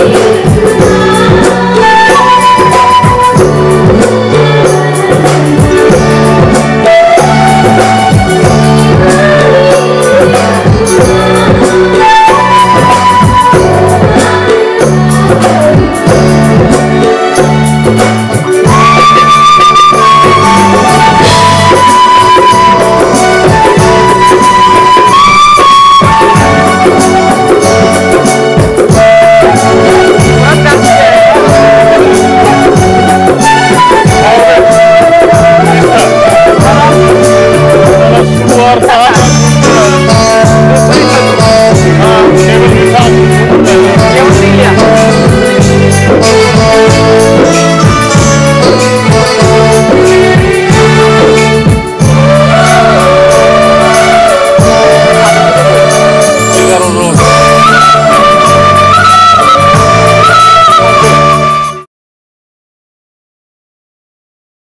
Hallelujah.